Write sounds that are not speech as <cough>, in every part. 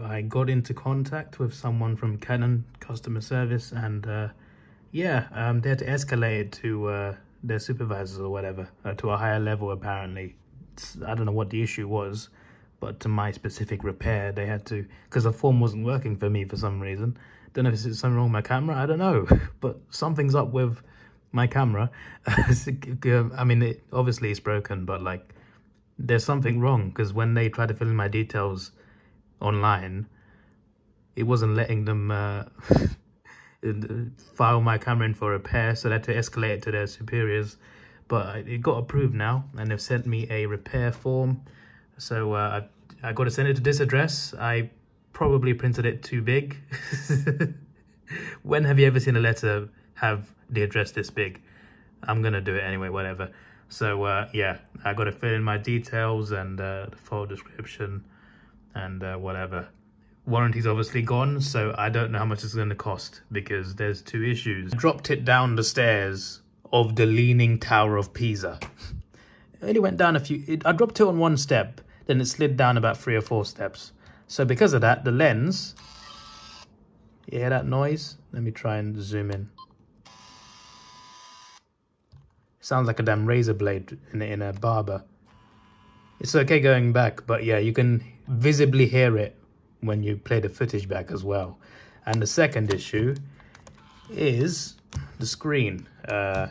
I got into contact with someone from Canon customer service and uh, yeah, um, they had to escalate it to uh, their supervisors or whatever, uh, to a higher level apparently. It's, I don't know what the issue was, but to my specific repair, they had to, because the form wasn't working for me for some reason. Don't know if it's something wrong with my camera, I don't know, <laughs> but something's up with my camera. <laughs> I mean, it, obviously it's broken, but like, there's something wrong because when they tried to fill in my details online, it wasn't letting them <laughs> uh, file my camera in for repair, so they had to escalate it to their superiors. But it got approved now, and they've sent me a repair form. So uh, I, I got to send it to this address. I probably printed it too big. <laughs> when have you ever seen a letter have the address this big? I'm gonna do it anyway, whatever. So uh, yeah, I got to fill in my details and uh, the full description and uh, whatever. Warranty's obviously gone, so I don't know how much it's going to cost because there's two issues. I dropped it down the stairs of the Leaning Tower of Pisa. It only went down a few, it, I dropped it on one step, then it slid down about three or four steps. So because of that, the lens, you hear that noise? Let me try and zoom in. Sounds like a damn razor blade in, in a barber. It's okay going back, but yeah, you can visibly hear it when you play the footage back as well. And the second issue is the screen. Uh,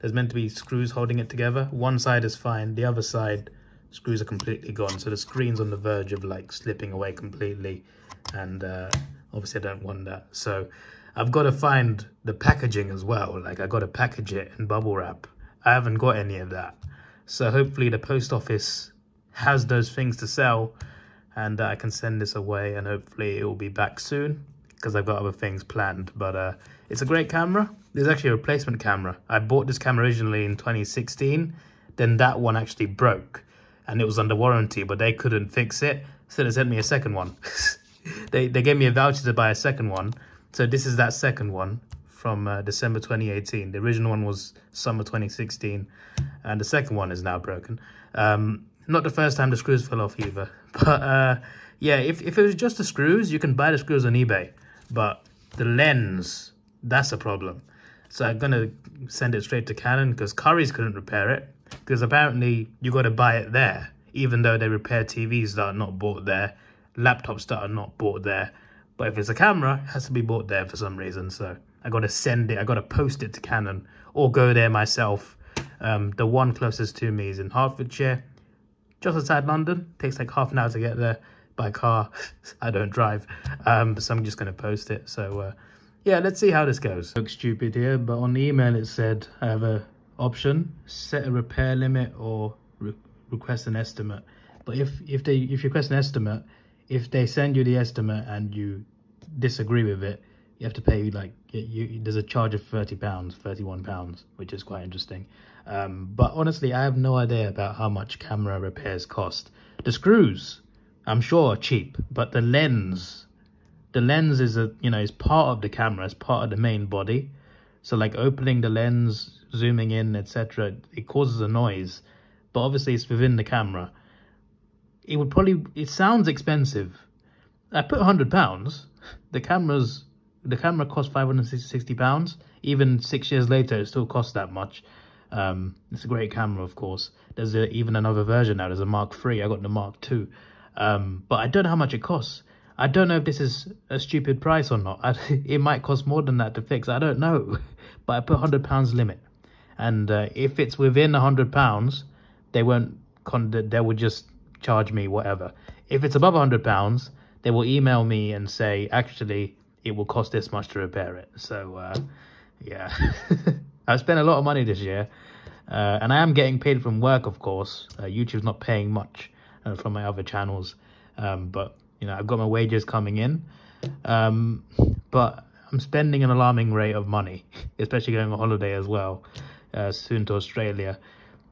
there's meant to be screws holding it together. One side is fine, the other side screws are completely gone. So the screen's on the verge of like slipping away completely. And uh, obviously I don't want that. So I've got to find the packaging as well. Like I got to package it in bubble wrap. I haven't got any of that. So hopefully the post office has those things to sell and uh, I can send this away and hopefully it will be back soon because I've got other things planned. But uh, it's a great camera. There's actually a replacement camera. I bought this camera originally in 2016. Then that one actually broke and it was under warranty, but they couldn't fix it. So they sent me a second one. <laughs> they, they gave me a voucher to buy a second one so this is that second one from uh, December 2018. The original one was summer 2016, and the second one is now broken. Um, not the first time the screws fell off either. <laughs> But uh, yeah, if, if it was just the screws, you can buy the screws on eBay. But the lens, that's a problem. So I'm going to send it straight to Canon because Curry's couldn't repair it. Because apparently you got to buy it there, even though they repair TVs that are not bought there, laptops that are not bought there. But if it's a camera, it has to be bought there for some reason. So I got to send it, I got to post it to Canon or go there myself. Um, the one closest to me is in Hertfordshire, just outside London. Takes like half an hour to get there by car. <laughs> I don't drive, um, so I'm just going to post it. So uh, yeah, let's see how this goes. Looks stupid here, but on the email it said I have a option, set a repair limit or re request an estimate. But if if they if you request an estimate, if they send you the estimate and you disagree with it, you have to pay like you, there's a charge of 30 pounds 31 pounds which is quite interesting um, but honestly i have no idea about how much camera repairs cost. The screws i'm sure are cheap but the lens the lens is a you know is part of the camera it's part of the main body. So like opening the lens zooming in etc it causes a noise. But obviously it's within the camera. It would probably it sounds expensive. I put 100 pounds. The cameras the camera cost 560 pounds. Even six years later it still costs that much um, it's a great camera of course. There's a, even another version now. There's a mark 3 i got the mark 2 um, but i don't know how much it costs. I don't know if this is a stupid price or not. <laughs> I, it might cost more than that to fix. I don't know. <laughs> But i put 100 pounds limit. And uh, if it's within 100 pounds they won't they will just charge me whatever. If it's above 100 pounds they will email me and say, actually, it will cost this much to repair it. So, uh, yeah, <laughs> I've spent a lot of money this year. Uh, and I am getting paid from work, of course. Uh, YouTube's not paying much uh, from my other channels. Um, but, you know, I've got my wages coming in. Um, but I'm spending an alarming rate of money, <laughs> especially going on holiday as well, uh, soon to Australia.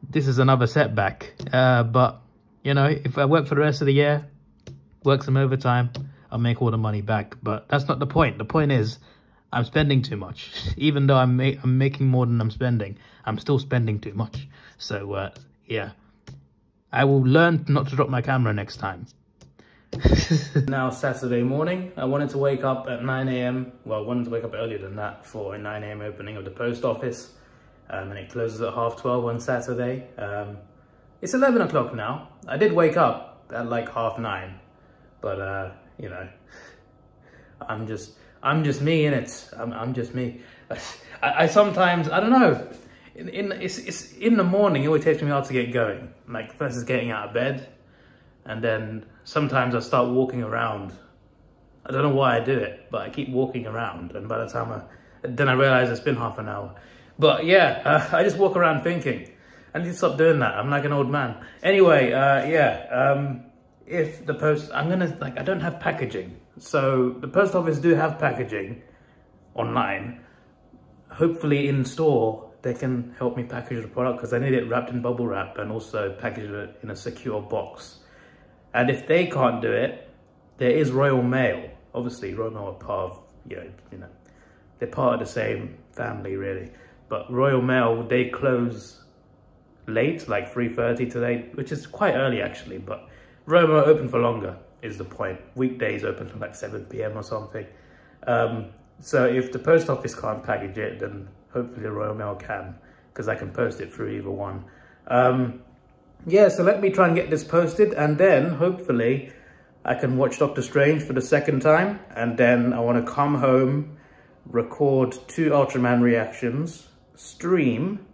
This is another setback. Uh, but, you know, if I work for the rest of the year, work some overtime, I'll make all the money back. But that's not the point. The point is, I'm spending too much. <laughs> Even though I'm, ma I'm making more than I'm spending, I'm still spending too much. So, uh, yeah. I will learn not to drop my camera next time. <laughs> now Saturday morning. I wanted to wake up at 9 a.m. Well, I wanted to wake up earlier than that for a 9 a.m. opening of the post office. Um, and it closes at half 12 on Saturday. Um, it's 11 o'clock now. I did wake up at like half nine, but uh, you know, <laughs> I'm just, I'm just me in it. I'm, I'm just me. <laughs> I, I sometimes, I don't know, in, in, it's, it's in the morning, it always takes me hard to get going. Like first is getting out of bed and then sometimes I start walking around. I don't know why I do it, but I keep walking around and by the time I, then I realize it's been half an hour. But yeah, uh, <laughs> I just walk around thinking, I need to stop doing that. I'm like an old man. Anyway, uh, yeah, um, if the post, I'm gonna, like, I don't have packaging. So the post office do have packaging online. Hopefully in store, they can help me package the product because I need it wrapped in bubble wrap and also package it in a secure box. And if they can't do it, there is Royal Mail. Obviously, Royal Mail are part of, you know, you know, they're part of the same family, really. But Royal Mail, they close late, like 3.30 today, which is quite early, actually. But Royal Mail open for longer is the point. Weekdays open from like 7 p.m. or something. Um, so if the post office can't package it, then hopefully the Royal Mail can, because I can post it through either one. Um, yeah, so let me try and get this posted and then hopefully I can watch Doctor Strange for the second time and then I want to come home, record two Ultraman reactions, stream,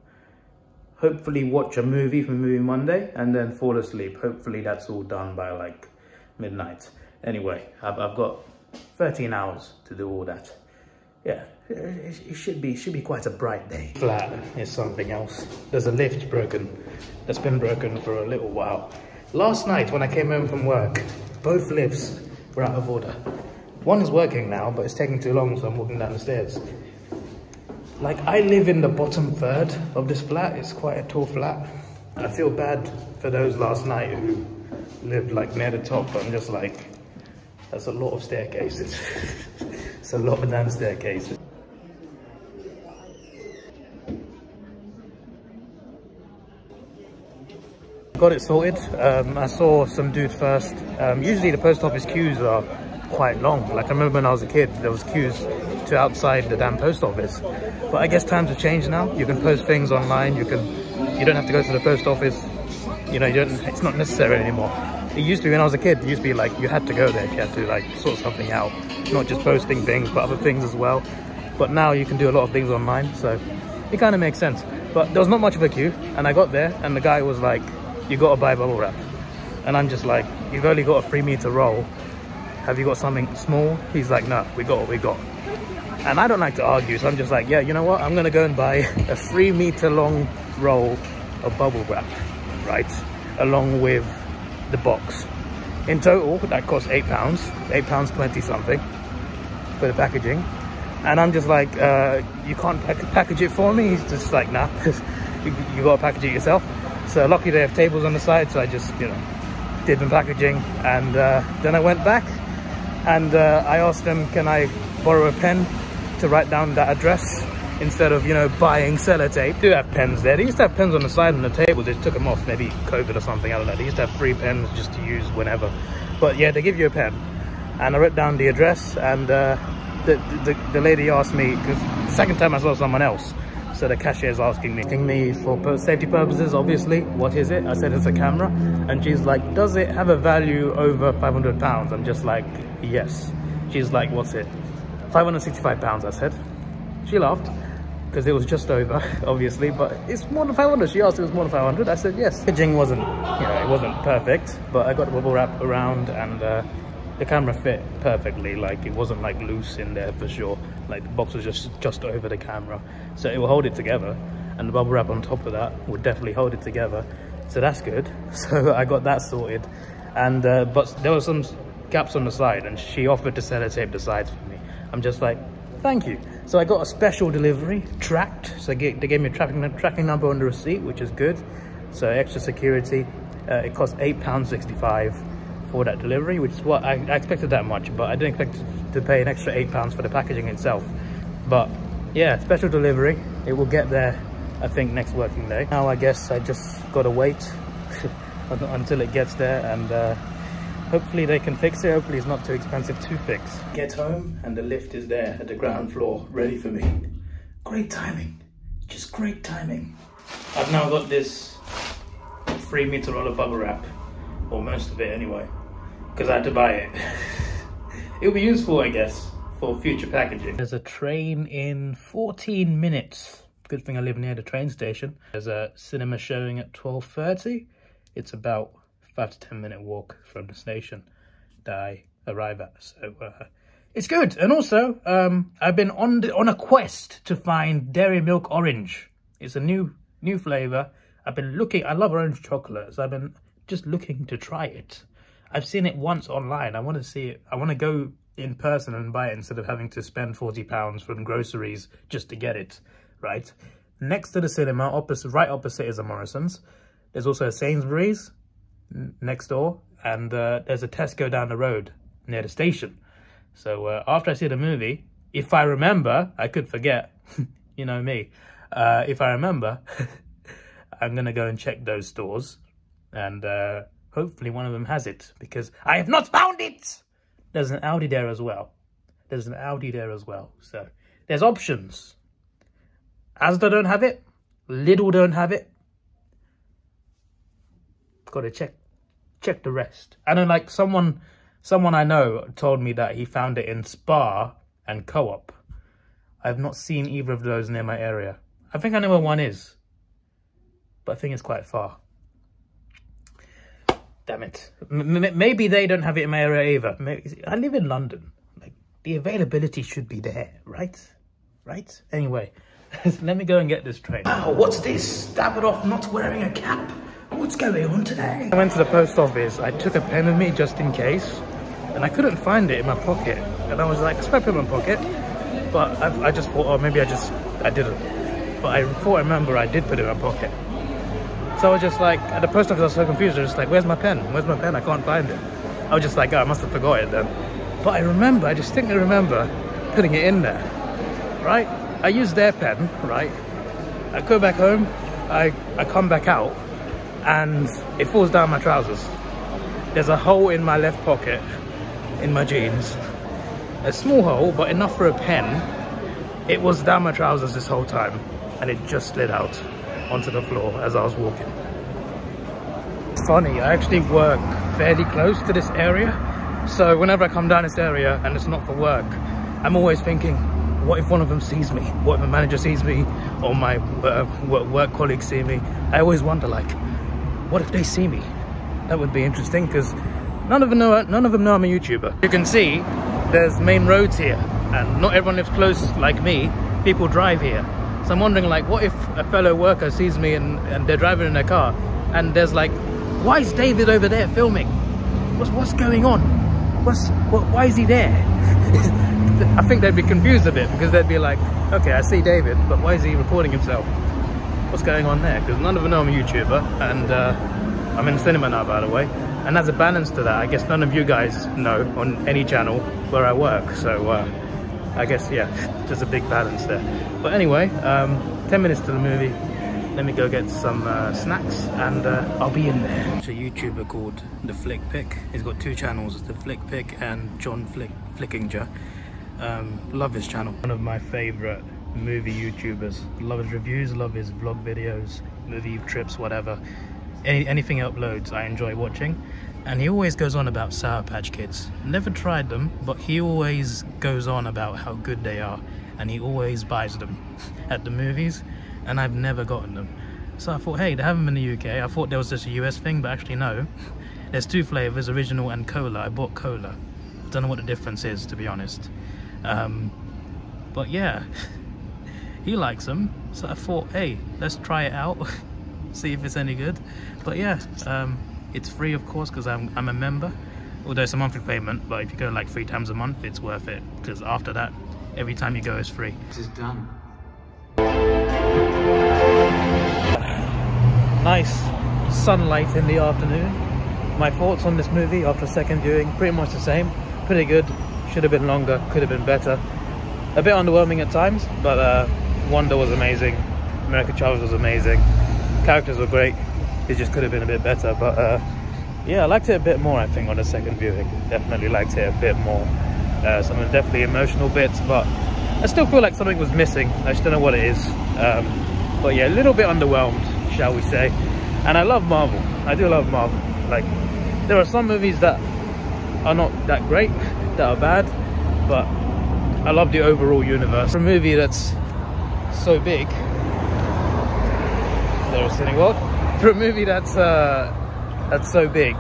hopefully watch a movie from Movie Monday and then fall asleep. Hopefully that's all done by like midnight. Anyway, I've, I've got 13 hours to do all that. Yeah, it should be should be quite a bright day. Flat is something else. There's a lift broken. That's been broken for a little while. Last night when I came home from work, both lifts were out of order. One is working now, but it's taking too long, so I'm walking down the stairs. Like, I live in the bottom third of this flat. It's quite a tall flat. I feel bad for those last night who lived, like, near the top. But I'm just like, that's a lot of staircases. <laughs> it's a lot of damn staircases. Got it sorted. Um, I saw some dude first. Um, usually the post office queues are quite long. Like I remember when I was a kid, there was queues to outside the damn post office. But I guess times have changed now. You can post things online. You can, you don't have to go to the post office. You know, you don't. It's not necessary anymore. It used to be when I was a kid. It used to be like you had to go there. If you had to like sort something out, not just posting things, but other things as well. But now you can do a lot of things online, so it kind of makes sense. But there was not much of a queue, and I got there, and the guy was like, you got to buy bubble wrap. And I'm just like, you've only got a three meter roll. Have you got something small? He's like, no, we got what we got. And I don't like to argue, so I'm just like, yeah, you know what? I'm gonna go and buy <laughs> a three meter long roll of bubble wrap, right? Along with the box. In total, that cost eight pounds, eight pounds 20 something for the packaging. And I'm just like, uh, you can't pack package it for me? He's just like, nah, <laughs> you, you gotta package it yourself. So lucky they have tables on the side, so I just, you know, did the packaging. And uh, then I went back and uh, I asked them, can I borrow a pen to write down that address instead of, you know, buying sellotape. Do have pens there. They used to have pens on the side on the table. They took them off, maybe COVID or something. I don't know. They used to have free pens just to use whenever. But yeah, they give you a pen. And I wrote down the address and uh, the, the, the lady asked me, because second time I saw someone else, so the cashier is asking me, asking me for safety purposes, obviously, what is it? I said it's a camera. And she's like, does it have a value over 500 pounds? I'm just like, yes. She's like, what's it? 565 pounds, I said. She laughed because it was just over, <laughs> obviously, but it's more than 500. She asked if it was more than 500. I said yes. Packaging wasn't, you know, it wasn't perfect, but I got the bubble wrap around and uh, the camera fit perfectly. Like it wasn't like loose in there for sure. Like the box was just just over the camera. So it will hold it together and the bubble wrap on top of that would definitely hold it together. So that's good. <laughs> So i got that sorted. And uh, but there were some gaps on the side and she offered to sellotape the sides for me. I'm just like thank you so i got a special delivery tracked so they gave me a tracking tracking number on the receipt which is good so extra security uh, it cost eight pounds 65 for that delivery, which is what I, I expected that much, but I didn't expect to pay an extra eight pounds for the packaging itself. But yeah, special delivery. It will get there, I think, next working day. Now I guess I just gotta wait <laughs> until it gets there and uh, Hopefully they can fix it. Hopefully it's not too expensive to fix. Get home and the lift is there at the ground floor, ready for me. Great timing. Just great timing. I've now got this three meter roll of bubble wrap, or most of it anyway, because I had to buy it. <laughs> It'll be useful, I guess, for future packaging. There's a train in 14 minutes. Good thing I live near the train station. There's a cinema showing at 12.30. It's about five to 10 minute walk from the station that I arrive at. So uh, it's good. And also, um, I've been on the, on a quest to find Dairy Milk Orange. It's a new new flavor. I've been looking. I love orange chocolate, so I've been just looking to try it. I've seen it once online. I want to see it. I want to go in person and buy it instead of having to spend forty pounds from groceries just to get it. Right next to the cinema, opposite right opposite is a Morrison's. There's also a Sainsbury's next door, and uh, there's a Tesco down the road near the station. So uh, after I see the movie, if I remember, I could forget, <laughs> you know me. Uh, if I remember, <laughs> I'm going to go and check those stores and uh, hopefully one of them has it because I have not found it. There's an Aldi there as well. There's an Aldi there as well. So there's options. Asda don't have it. Lidl don't have it. Got to check check the rest. And then like someone Someone I know told me that he found it in Spa and Co-op. I've not seen either of those near my area. I think I know where one is, but I think it's quite far. Damn it. M maybe they don't have it in my area either. Maybe, I live in London. Like The availability should be there, right? Right? Anyway, <laughs> let me go and get this train. Oh, what's this? Davidoff not wearing a cap. What's going on today? I went to the post office. I took a pen with me just in case and I couldn't find it in my pocket. And I was like, I put it in my pocket. But I, I, just thought, oh, maybe I just, I didn't. But I thought I remember I did put it in my pocket. So I was just like, at the post office, I was so confused. I was just like, where's my pen? Where's my pen? I can't find it. I was just like, oh, I must have forgot it then. But I remember, I distinctly remember putting it in there, right? I used their pen, right? I go back home, I, I come back out, and it falls down my trousers. There's a hole in my left pocket in my jeans. A small hole, but enough for a pen. It was down my trousers this whole time, and it just slid out onto the floor as I was walking. Funny, I actually work fairly close to this area, so whenever I come down this area and it's not for work, I'm always thinking, what if one of them sees me? What if a manager sees me or my uh, work colleagues see me? I always wonder like, what if they see me? That would be interesting because None of them know. None of them know I'm a YouTuber. You can see there's main roads here, and not everyone lives close like me. People drive here, so I'm wondering like, what if a fellow worker sees me and, and they're driving in their car, and there's like, why is David over there filming? What's what's going on? What's what? Why is he there? <laughs> I think they'd be confused a bit because they'd be like, okay, I see David, but why is he recording himself? What's going on there? Because none of them know I'm a YouTuber, and uh, I'm in cinema now, by the way. And as a balance to that, I guess none of you guys know on any channel where I work. So uh, I guess, yeah, <laughs> just a big balance there. But anyway, um, 10 minutes to the movie. Let me go get some uh, snacks and uh, I'll be in there. It's a YouTuber called The Flick Pick. He's got two channels, The Flick Pick and John Flick Flickinger. Um, love his channel. One of my favorite movie YouTubers. Love his reviews, love his vlog videos, movie trips, whatever any, anything he uploads I enjoy watching and he always goes on about Sour Patch Kids. Never tried them, but he always goes on about how good they are and he always buys them <laughs> at the movies and I've never gotten them. So I thought, hey, they have them in the UK. I thought there was just a US thing, but actually no. <laughs> There's two flavors, original and cola. I bought cola. Don't know what the difference is, to be honest. Um, but yeah, <laughs> he likes them. So I thought, hey, let's try it out. <laughs> see if it's any good. But yeah um, it's free of course because I'm, I'm a member. Although it's a monthly payment but if you go like three times a month it's worth it because after that every time you go is free. This is done. Nice sunlight in the afternoon. My thoughts on this movie after second viewing pretty much the same. Pretty good. Should have been longer. Could have been better. A bit underwhelming at times but uh, wonder was amazing america chavez was amazing characters were great it just could have been a bit better but uh, yeah, I liked it a bit more, I think, on the second viewing. Definitely liked it a bit more. Uh, some definitely emotional bits, but I still feel like something was missing. I just don't know what it is. Um, but yeah, a little bit underwhelmed, shall we say. And I love Marvel. I do love Marvel. Like, there are some movies that are not that great, <laughs> that are bad, but I love the overall universe. For a movie that's so big, there's. <laughs> For a movie that's uh, that's so big,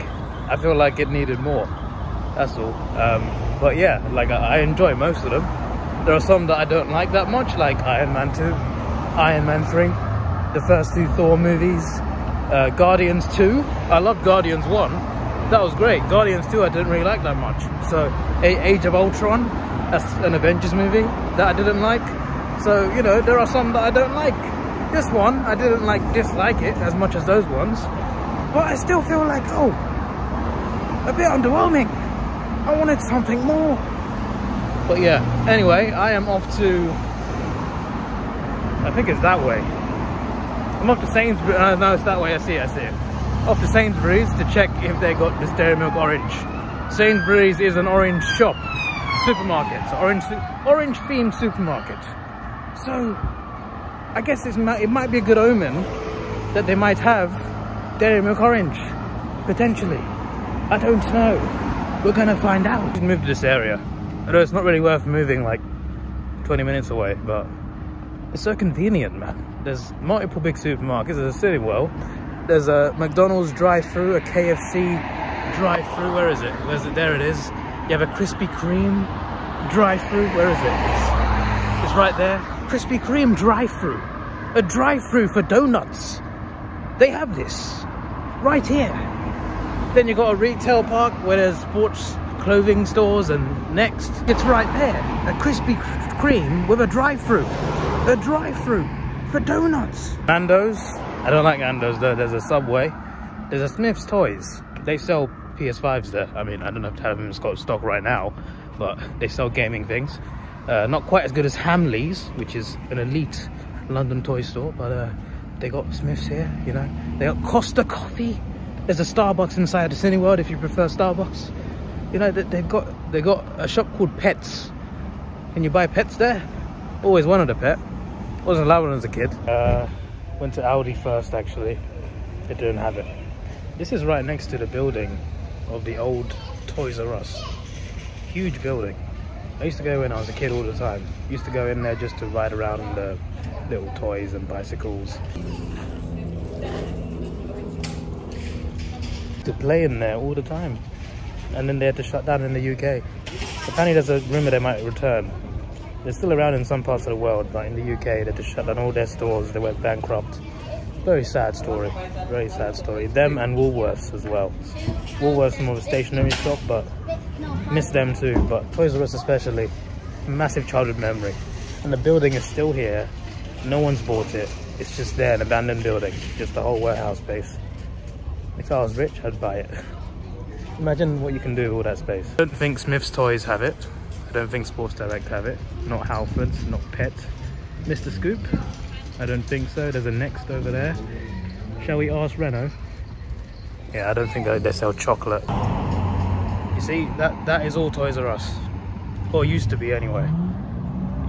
I feel like it needed more. That's all. Um, but yeah, like I, I enjoy most of them. There are some that I don't like that much, like Iron Man 2, Iron Man 3, the first two Thor movies, uh, Guardians 2. I loved Guardians 1. That was great. Guardians 2 I didn't really like that much. So Age of Ultron, that's an Avengers movie that I didn't like. So, you know, there are some that I don't like. This one, I didn't like dislike it as much as those ones. But I still feel like, oh, a bit underwhelming. I wanted something more. But yeah, anyway, I am off to, I think it's that way. I'm off to Sainsbury's, uh, no, it's that way, I see it, I see it. Off to Sainsbury's to check if they got this Dairy Milk Orange. Sainsbury's is an orange shop, supermarket, orange, orange themed supermarket. So, I guess it might be a good omen that they might have Dairy Milk Orange, potentially. I don't know. We're gonna find out. We move to this area. I know it's not really worth moving like 20 minutes away, but it's so convenient, man. There's multiple big supermarkets. There's a Cineworld. There's a McDonald's drive-through, a KFC drive-through. Where is it? Where's it? There it is. You have a Krispy Kreme drive-through. Where is it? It's right there. Krispy Kreme drive-through. A drive-through for donuts. They have this. Right here. Then you've got a retail park where there's sports clothing stores and next. It's right there a Krispy Kreme with a drive-through. A drive-through for donuts. Nando's? I don't like nando's though. There's a subway. There's a smith's toys. They sell ps5s there. I mean i don't know if they have them in stock right now but they sell gaming things uh, not quite as good as hamleys which is an elite london toy store but uh, they got smiths here you know they got costa coffee there's a starbucks inside the cineworld if you prefer starbucks you know they've got they got a shop called Pets. Can you buy pets there? Always wanted a pet. Wasn't allowed when I was a kid. Uh, went to Aldi first actually. They didn't have it. This is right next to the building of the old Toys R Us. Huge building. I used to go in, I was a kid all the time. Used to go in there just to ride around on the little toys and bicycles. To play in there all the time and then they had to shut down in the UK. Apparently there's a rumour they might return. They're still around in some parts of the world, but in the UK they had to shut down all their stores, they went bankrupt. Very sad story, very sad story. Them and Woolworths as well. Woolworths more of a stationary shop, but miss them too. But Toys R Us especially, massive childhood memory. And the building is still here, no one's bought it. It's just there, an abandoned building, just a whole warehouse space. If I was rich, I'd buy it. <laughs> Imagine what you can do with all that space. I don't think Smith's Toys have it. I don't think Sports Direct have it. Not Halfords, not Pet. Mr. Scoop? I don't think so. There's a Next over there. Shall we ask Renault? Yeah, I don't think they sell chocolate. You see, that that is all Toys R Us. Or used to be anyway.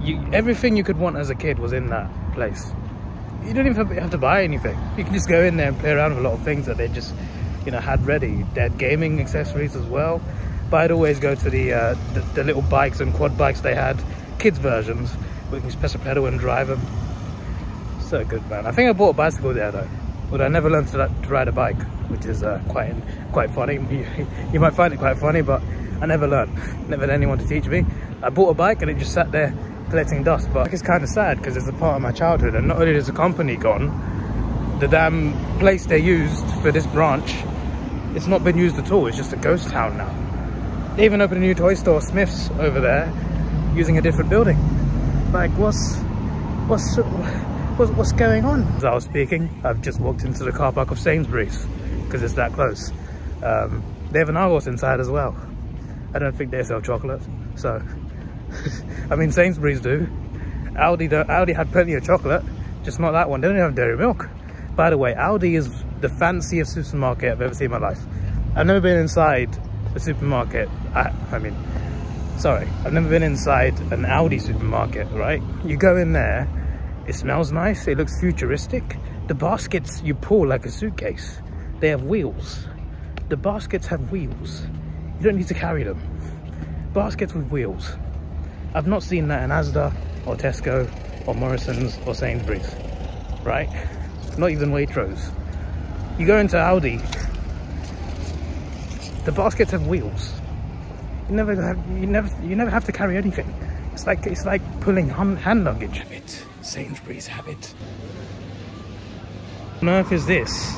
You, everything you could want as a kid was in that place. You don't even have to buy anything. You can just go in there and play around with a lot of things that they just you know had ready dead gaming accessories as well but I'd always go to the, uh, the, the little bikes and quad bikes they had kids versions where you can just press a pedal and drive them so good man I think I bought a bicycle there though but I never learned to, to ride a bike which is uh, quite quite funny <laughs> you, might find it quite funny but I never learned never had anyone to teach me I bought a bike and it just sat there collecting dust but it's kind of sad because it's a part of my childhood and not only is the company gone the damn place they used for this branch it's not been used at all. It's just a ghost town now. They even opened a new toy store, Smith's, over there, using a different building. Like, what's, what's, what's, what's going on? As I was speaking, I've just walked into the car park of Sainsbury's because it's that close. Um, they have an Argos inside as well. I don't think they sell chocolate, so <laughs> I mean Sainsbury's do. Aldi, do, Aldi had plenty of chocolate, just not that one. They don't have dairy milk. By the way, Aldi is the fanciest supermarket I've ever seen in my life. I've never been inside a supermarket. I, I mean, sorry, I've never been inside an Aldi supermarket, right? You go in there, it smells nice, it looks futuristic. The baskets you pull like a suitcase. They have wheels. The baskets have wheels. You don't need to carry them. Baskets with wheels. I've not seen that in Asda or Tesco or Morrison's or Sainsbury's, right? Not even Waitrose. You go into Aldi, the baskets have wheels. You never have, you never, you never have to carry anything. It's like, it's like pulling hand luggage. Have it. Sainsbury's have it. What on earth is this?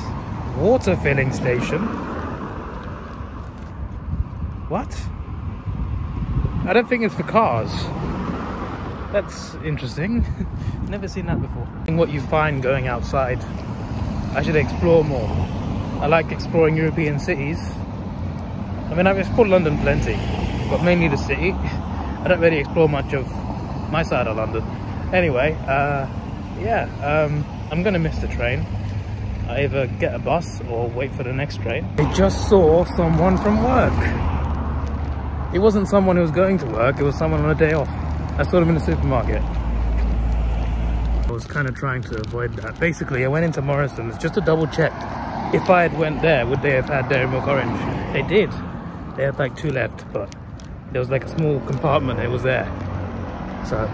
Water filling station? What? I don't think it's for cars. That's interesting. <laughs> Never seen that before. What you find going outside. I should explore more. I like exploring European cities. I mean, I've explored London plenty, but mainly the city. <laughs> I don't really explore much of my side of London. Anyway, uh, yeah, um, I'm gonna miss the train. I either get a bus or wait for the next train. I just saw someone from work. It wasn't someone who was going to work, it was someone on a day off. I saw them in the supermarket. I was kind of trying to avoid that. Basically, I went into Morrison's just to double check. If I had went there, would they have had Dairy Milk Orange? They did. They had like two left, but there was like a small compartment, it was there. So,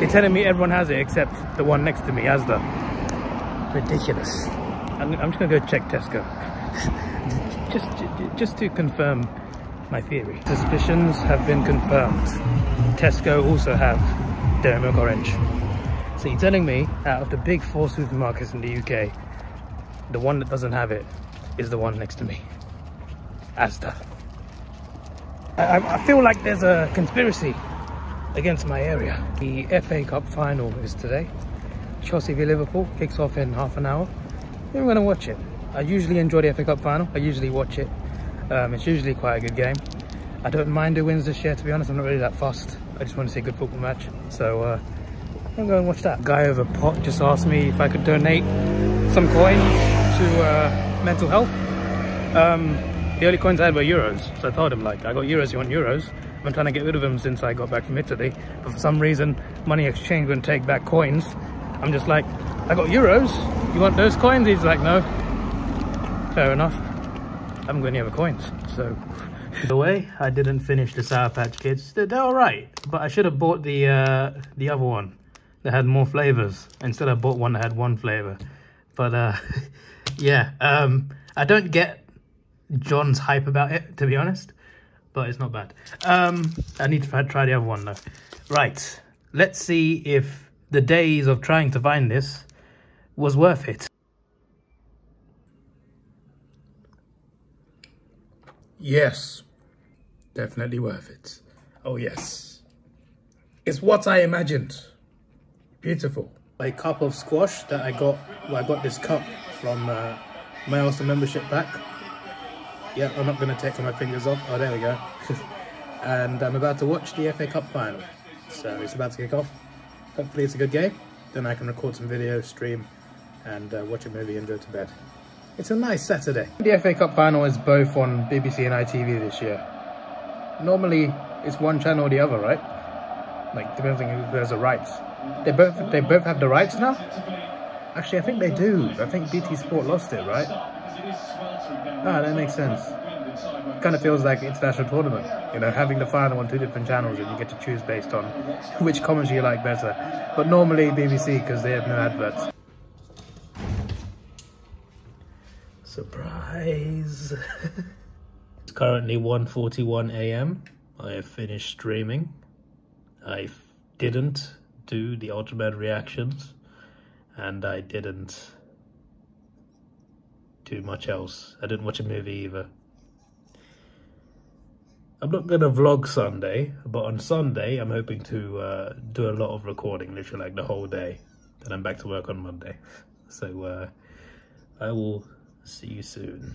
you're telling me everyone has it except the one next to me, Asda. Ridiculous. I'm, I'm just gonna go check Tesco. <laughs> just, just to confirm my theory. Suspicions have been confirmed. Tesco also have Dairy Milk Orange. So you're telling me out of the big four supermarkets in the UK, the one that doesn't have it is the one next to me. Asda. I, I feel like there's a conspiracy against my area. The FA Cup final is today. Chelsea v Liverpool kicks off in half an hour. I'm going to watch it. I usually enjoy the FA Cup final. I usually watch it um, it's usually quite a good game. I don't mind who wins this year, to be honest. I'm not really that fussed. I just want to see a good football match. So uh, I'm going to watch that. Guy over pot just asked me if I could donate some coins to uh, mental health. Um, the only coins I had were euros. So I told him, like, I got euros, you want euros? I've been trying to get rid of them since I got back from Italy. But for some reason, money exchange wouldn't take back coins. I'm just like, I got euros. You want those coins? He's like, no. Fair enough. I haven't got any other coins, so... the way, I didn't finish the Sour Patch Kids. They're, they're alright, but I should have bought the uh, the other one that had more flavors. Instead I bought one that had one flavor. But uh, <laughs> yeah, um, I don't get John's hype about it, to be honest. But it's not bad. Um, I need to try the other one though. Right, let's see if the days of trying to find this was worth it. Yes, definitely worth it. Oh yes. It's what I imagined. Beautiful. A cup of squash that I got, well, I got this cup from uh, my Arsenal membership pack. Yeah, I'm not going to take my fingers off. Oh, there we go. <laughs> and I'm about to watch the FA Cup final. So it's about to kick off. Hopefully it's a good game. Then I can record some video, stream, and uh, watch a movie and go to bed. It's a nice Saturday. The FA Cup final is both on BBC and ITV this year. Normally, it's one channel or the other, right? Like, depending if there's a rights. They both they both have the rights now? Actually, I think they do. I think BT Sport lost it, right? Ah, that makes sense. Kind of feels like international tournament. You know, having the final on two different channels and you get to choose based on which commentary you like better. But normally BBC because they have no adverts. Surprise! <laughs> it's currently 1.41 a.m. I have finished streaming. I didn't do the Ultraman reactions and I didn't do much else. I didn't watch a movie either. I'm not going to vlog Sunday, but on Sunday I'm hoping to uh, do a lot of recording, literally like the whole day. Then I'm back to work on Monday. <laughs> So uh, I will See you soon.